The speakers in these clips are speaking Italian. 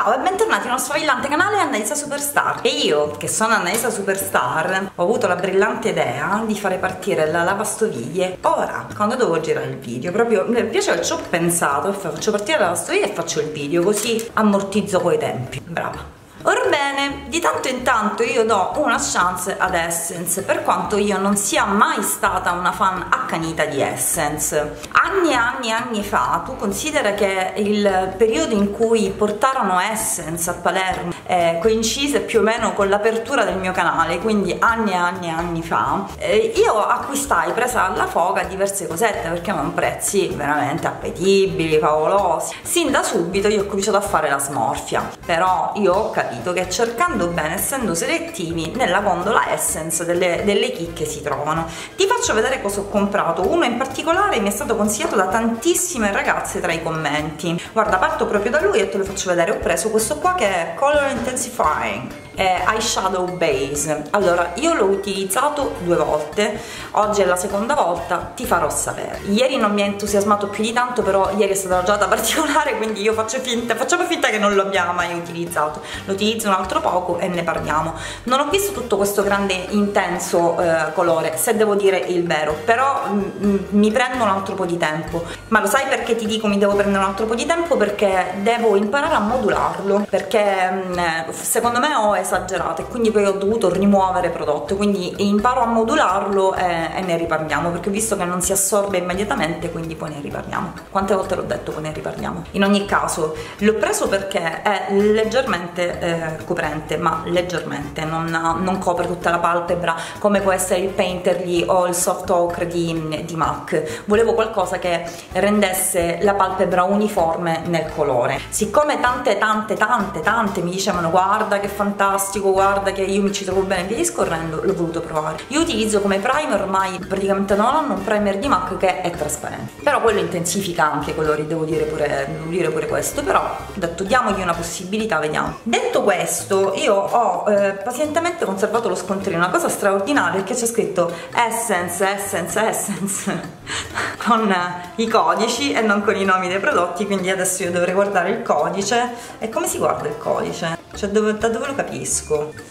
Ciao e bentornati nel nostro brillante canale Annalisa Superstar. E io, che sono Annalisa Superstar, ho avuto la brillante idea di fare partire la lavastoviglie. Ora, quando devo girare il video, proprio mi piace ci ho pensato Faccio partire la lavastoviglie e faccio il video, così ammortizzo coi tempi. Brava. Orbene, di tanto in tanto io do una chance ad Essence, per quanto io non sia mai stata una fan accanita di Essence. Anni e anni e anni fa, tu considera che il periodo in cui portarono Essence a Palermo eh, coincise più o meno con l'apertura del mio canale, quindi anni e anni e anni fa, eh, io acquistai, presa alla foga, diverse cosette perché avevano prezzi veramente appetibili, favolosi. Sin da subito io ho cominciato a fare la smorfia, però io ho capito che cercando bene, essendo selettivi, nella gondola Essence delle, delle chicche si trovano. Ti faccio vedere cosa ho comprato, uno in particolare mi è stato consigliato da tantissime ragazze tra i commenti. Guarda, parto proprio da lui e te lo faccio vedere, ho preso questo qua che è Color Intensifying eh, eyeshadow base. Allora io l'ho utilizzato due volte. Oggi è la seconda volta ti farò sapere. Ieri non mi ha entusiasmato più di tanto però ieri è stata una giornata particolare quindi io faccio finta facciamo finta che non lo abbia mai utilizzato. Lo utilizzo un altro poco e ne parliamo. Non ho visto tutto questo grande intenso eh, colore se devo dire il vero però mi prendo un altro po' di tempo. Ma lo sai perché ti dico mi devo prendere un altro po' di tempo? Perché devo imparare a modularlo. Perché mh, secondo me ho esagerate quindi poi ho dovuto rimuovere prodotto quindi imparo a modularlo e, e, ne riparliamo perché visto che non si assorbe immediatamente quindi poi ne riparliamo. Quante volte l'ho detto poi ne riparliamo? In ogni caso l'ho preso perché è leggermente eh, coprente ma leggermente non, non, copre tutta la palpebra come può essere il Painterly o il Soft Ochre di, di MAC. Volevo qualcosa che rendesse la palpebra uniforme nel colore. Siccome tante tante tante tante mi dicevano guarda che fantastico fantastico, guarda che io mi ci trovo bene, via discorrendo, l'ho voluto provare. Io utilizzo come primer ormai praticamente da un anno un primer di MAC che è trasparente, però quello intensifica anche i colori, devo dire pure, devo dire pure questo, però detto diamogli una possibilità, vediamo. Detto questo, io ho eh, pazientemente conservato lo scontrino, una cosa straordinaria perché c'è scritto Essence, Essence, Essence con i codici e non con i nomi dei prodotti, quindi adesso io dovrei guardare il codice e come si guarda il codice? Cioè dove, da dove lo capisco?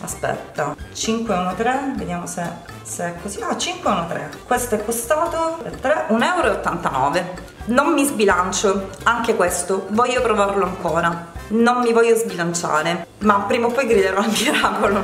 Aspetta, 513, vediamo se, se è così. Ah, 513. Questo è costato 1,89 euro. Non mi sbilancio, anche questo, voglio provarlo ancora. Non mi voglio sbilanciare, ma prima o poi griderò al miracolo.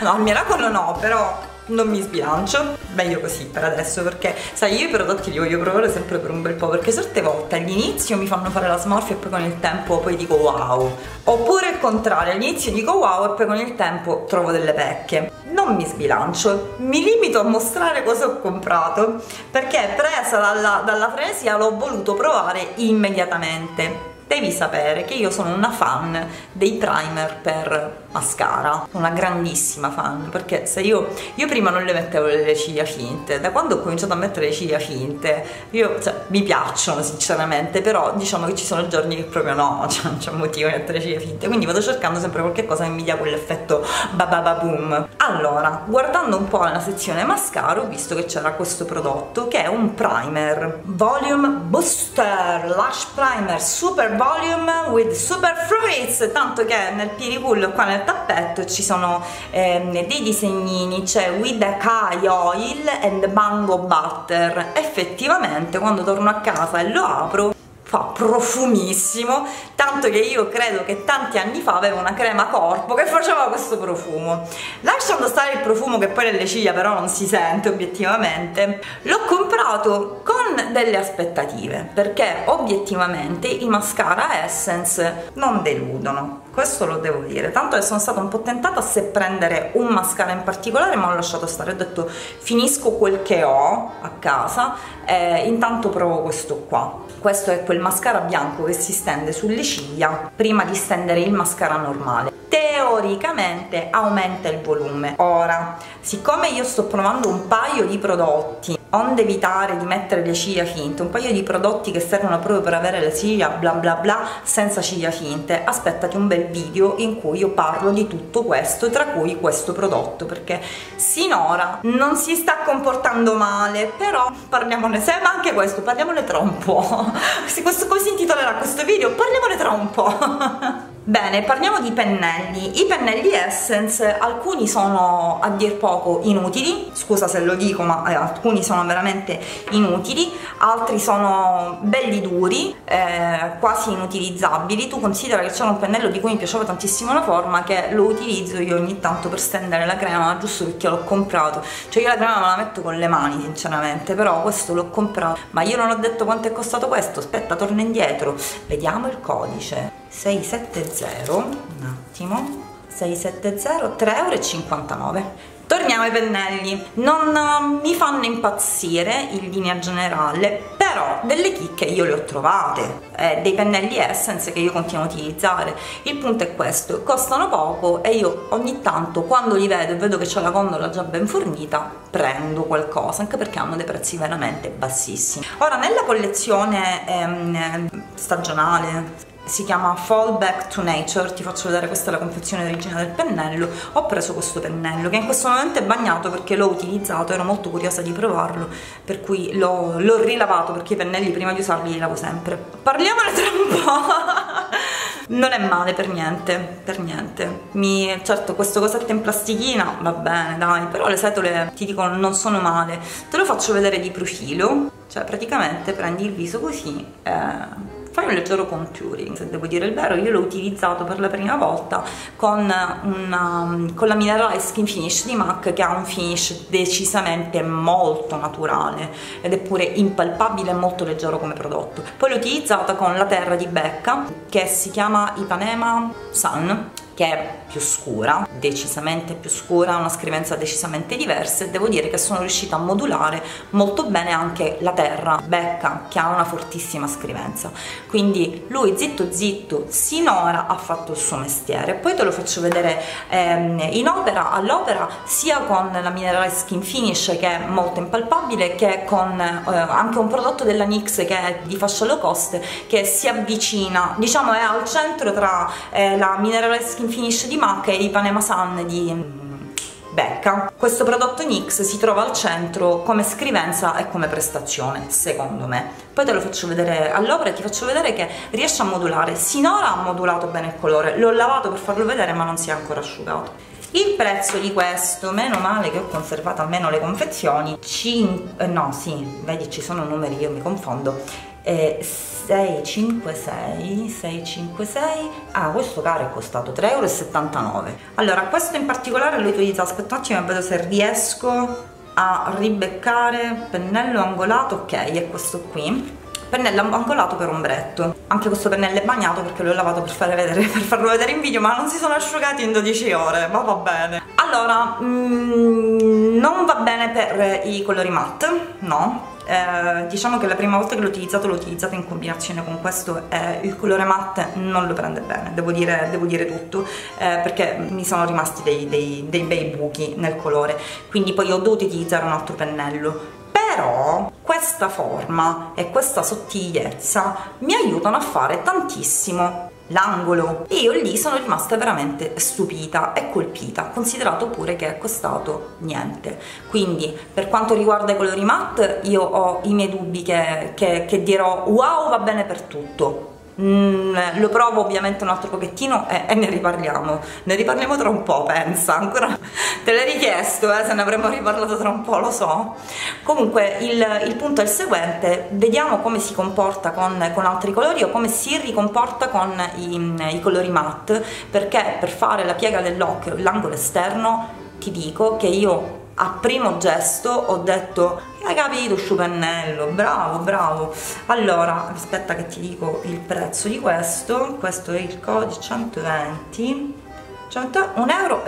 No al miracolo no, però non mi sbilancio. Meglio così per adesso perché sai io i prodotti li voglio provare sempre per un bel po' perché certe volte all'inizio mi fanno fare la smorfia e poi con il tempo poi dico wow oppure il contrario all'inizio dico wow e poi con il tempo trovo delle pecche. Non mi sbilancio. Mi limito a mostrare cosa ho comprato perché presa dalla, dalla frenesia l'ho voluto provare immediatamente devi sapere che io sono una fan dei primer per mascara una grandissima fan perché se io io prima non le mettevo le ciglia finte da quando ho cominciato a mettere le ciglia finte io cioè, mi piacciono sinceramente però diciamo che ci sono giorni che proprio no cioè, non c'è motivo di mettere le ciglia finte quindi vado cercando sempre qualche cosa che mi dia quell'effetto boom. Allora guardando un po' nella sezione mascara ho visto che c'era questo prodotto che è un primer volume booster lash primer super volume with super fruits tanto che nel piripullo qua nel tappetto ci sono ehm, dei disegnini c'è with acai oil and mango butter. Effettivamente quando torno a casa e lo apro fa profumissimo tanto che io credo che tanti anni fa avevo una crema corpo che faceva questo profumo. Lasciando stare il profumo che poi nelle ciglia però non si sente obiettivamente l'ho comprato con delle aspettative perché obiettivamente i mascara Essence non deludono questo lo devo dire. Tanto che sono stata un po' tentata se prendere un mascara in particolare ma ho lasciato stare ho detto finisco quel che ho a casa e intanto provo questo qua questo è quel mascara bianco che si stende sulle ciglia prima di stendere il mascara normale teoricamente aumenta il volume. Ora siccome io sto provando un paio di prodotti onde evitare di mettere le ciglia finte un paio di prodotti che servono proprio per avere le ciglia bla bla bla senza ciglia finte aspettati un bel video in cui io parlo di tutto questo tra cui questo prodotto perché sinora non si sta comportando male però parliamone se ma anche questo parliamone tra un po' questo, come si intitolerà questo video? Parliamone tra un po' Bene, parliamo di pennelli. I pennelli Essence, alcuni sono a dir poco inutili, scusa se lo dico, ma eh, alcuni sono veramente inutili, altri sono belli duri, eh, quasi inutilizzabili. Tu considera che c'era un pennello di cui mi piaceva tantissimo la forma, che lo utilizzo io ogni tanto per stendere la crema, giusto perché l'ho comprato. Cioè io la crema me la metto con le mani, sinceramente, però questo l'ho comprato. Ma io non ho detto quanto è costato questo, aspetta, torna indietro. Vediamo il codice. 670 un attimo 670 3,59 euro torniamo ai pennelli. Non uh, mi fanno impazzire in linea generale però delle chicche io le ho trovate. Eh, dei pennelli essence che io continuo a utilizzare. Il punto è questo costano poco e io ogni tanto quando li vedo e vedo che c'è la gondola già ben fornita prendo qualcosa anche perché hanno dei prezzi veramente bassissimi. Ora nella collezione ehm, stagionale si chiama Fall Back to Nature, ti faccio vedere questa è la confezione originale del pennello, ho preso questo pennello che in questo momento è bagnato perché l'ho utilizzato, ero molto curiosa di provarlo, per cui l'ho rilavato perché i pennelli prima di usarli li lavo sempre. Parliamone tra un po'! non è male per niente, per niente. Mi, certo questo cosetto in plastichina va bene dai, però le setole ti dico non sono male. Te lo faccio vedere di profilo, cioè praticamente prendi il viso così eh, fai un leggero contouring se devo dire il vero. Io l'ho utilizzato per la prima volta con, una, con la Mineral Skin Finish di MAC che ha un finish decisamente molto naturale ed è pure impalpabile e molto leggero come prodotto. Poi l'ho utilizzata con la terra di Becca che si chiama Ipanema Sun che è più scura, decisamente più scura, una scrivenza decisamente diversa e devo dire che sono riuscita a modulare molto bene anche la terra Becca che ha una fortissima scrivenza. Quindi lui zitto zitto sinora ha fatto il suo mestiere. Poi te lo faccio vedere ehm, in opera all'opera sia con la minerale skin finish che è molto impalpabile che con eh, anche un prodotto della NYX che è di fascia low cost che si avvicina diciamo è al centro tra eh, la minerale skin finish di MAC e Ipanema Sun di mm, Becca. Questo prodotto NYX si trova al centro come scrivenza e come prestazione, secondo me. Poi te lo faccio vedere all'opera e ti faccio vedere che riesce a modulare. Sinora ha modulato bene il colore, l'ho lavato per farlo vedere ma non si è ancora asciugato. Il prezzo di questo, meno male che ho conservato almeno le confezioni, 5, eh, no sì, vedi ci sono numeri, io mi confondo, eh, 656 656 ah questo caro è costato 3,79 euro allora questo in particolare lo utilizzo aspetta un attimo e vedo se riesco a ribeccare. Pennello angolato ok è questo qui. Pennello angolato per ombretto. Anche questo pennello è bagnato perché l'ho lavato per, vedere, per, farlo vedere in video ma non si sono asciugati in 12 ore ma va bene. Allora mm, non va bene per i colori matte no eh, diciamo che la prima volta che l'ho utilizzato l'ho utilizzato in combinazione con questo e il colore matte non lo prende bene, devo dire, devo dire tutto, eh, perché mi sono rimasti dei, dei, dei bei buchi nel colore, quindi poi ho dovuto utilizzare un altro pennello. Però questa forma e questa sottigliezza mi aiutano a fare tantissimo l'angolo. E io lì sono rimasta veramente stupita e colpita considerato pure che è costato niente. Quindi per quanto riguarda i colori matte io ho i miei dubbi che, che, che dirò wow va bene per tutto Mm, lo provo ovviamente un altro pochettino e, e, ne riparliamo. Ne riparliamo tra un po' pensa ancora. Te l'hai richiesto eh, se ne avremmo riparlato tra un po' lo so. Comunque il, il punto è il seguente. Vediamo come si comporta con, con altri colori o come si ricomporta con i, i colori matte perché per fare la piega dell'occhio l'angolo esterno ti dico che io a primo gesto ho detto hai capito sciupennello bravo bravo. Allora aspetta che ti dico il prezzo di questo. Questo è il codice 120 1,89 euro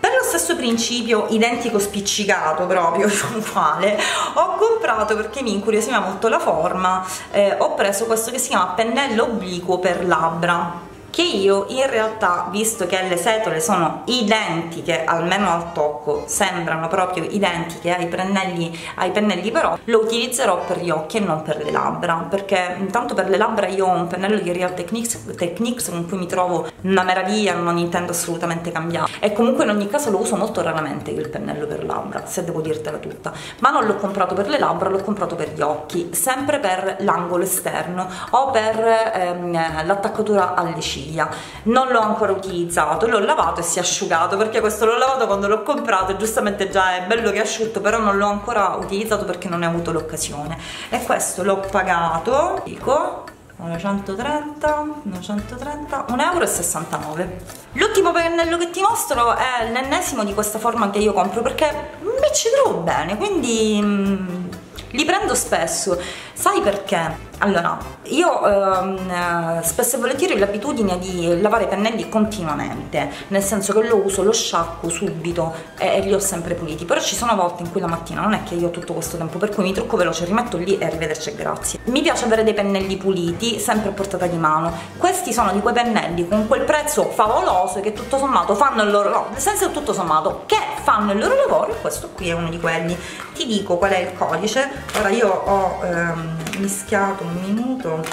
per lo stesso principio identico spiccicato proprio uguale ho comprato perché mi incuriosiva molto la forma eh, ho preso questo che si chiama pennello obliquo per labbra che io in realtà visto che le setole sono identiche almeno al tocco sembrano proprio identiche ai pennelli, ai pennelli però lo utilizzerò per gli occhi e non per le labbra perché intanto per le labbra io ho un pennello di Real Techniques, Techniques con cui mi trovo una meraviglia non intendo assolutamente cambiare. E comunque in ogni caso lo uso molto raramente il pennello per labbra se devo dirtela tutta. Ma non l'ho comprato per le labbra l'ho comprato per gli occhi sempre per l'angolo esterno o per ehm, l'attaccatura alle ciglia ciglia non l'ho ancora utilizzato l'ho lavato e si è asciugato perché questo l'ho lavato quando l'ho comprato giustamente già è bello che è asciutto però non l'ho ancora utilizzato perché non ne ho avuto l'occasione e questo l'ho pagato dico 130, 130, 1,69 euro. L'ultimo pennello che ti mostro è l'ennesimo di questa forma che io compro perché mi ci trovo bene, quindi mm, li prendo spesso. Sai perché? Allora, io ehm, spesso e volentieri ho l'abitudine di lavare i pennelli continuamente, nel senso che lo uso, lo sciacquo subito e, e, li ho sempre puliti, però ci sono volte in cui la mattina non è che io ho tutto questo tempo, per cui mi trucco veloce, rimetto lì e arrivederci grazie. Mi piace avere dei pennelli puliti, sempre a portata di mano. Questi sono di quei pennelli con quel prezzo favoloso che tutto sommato fanno il loro, no, senza tutto sommato, che fanno il loro lavoro e questo qui è uno di quelli. Ti dico qual è il codice, ora io ho ehm, mischiato un minuto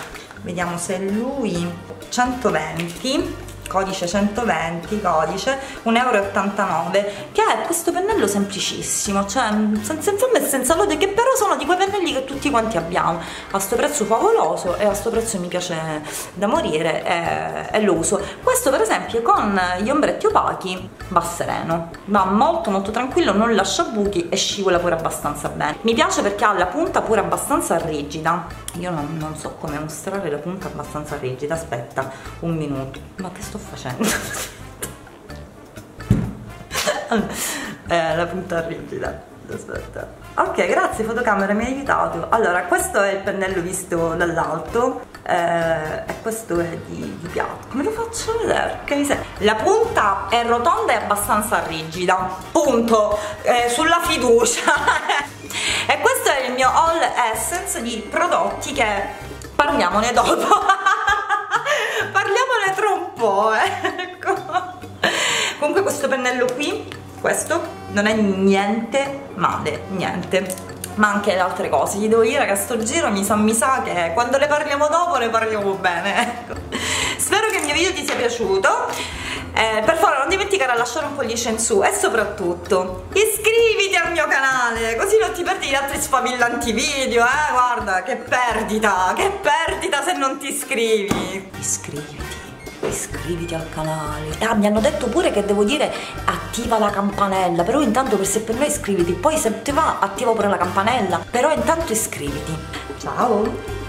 vediamo se è lui 120 codice 120 codice 1,89 euro che è questo pennello semplicissimo cioè senza fondo e senza lode che però sono di quei pennelli che tutti quanti abbiamo. A sto prezzo favoloso e a sto prezzo mi piace da morire e, e lo uso. Questo per esempio con gli ombretti opachi va sereno va molto molto tranquillo non lascia buchi e scivola pure abbastanza bene. Mi piace perché ha la punta pure abbastanza rigida. Io non, non so come mostrare la punta abbastanza rigida aspetta un minuto. Ma che sto facendo? eh, la punta rigida aspetta. Ok grazie fotocamera mi hai aiutato. Allora questo è il pennello visto dall'alto eh, e questo è di, di, piatto. Come lo faccio vedere? la punta è rotonda e abbastanza rigida. Punto. Eh, sulla fiducia. E questo è il mio All Essence di prodotti che parliamone dopo po' ecco comunque questo pennello qui questo non è niente male niente. Ma anche le altre cose gli devo dire che a sto giro mi sa, mi sa che quando le parliamo dopo ne parliamo bene ecco. spero che il mio video ti sia piaciuto. Eh, per favore non dimenticare di lasciare un pollice in su e soprattutto iscriviti al mio canale così non ti perdi gli altri sfavillanti video eh. Guarda che perdita che perdita se non ti iscrivi. Iscriviti iscriviti al canale. Ah mi hanno detto pure che devo dire attiva la campanella però intanto per se per me iscriviti poi se ti va attiva pure la campanella però intanto iscriviti. Ciao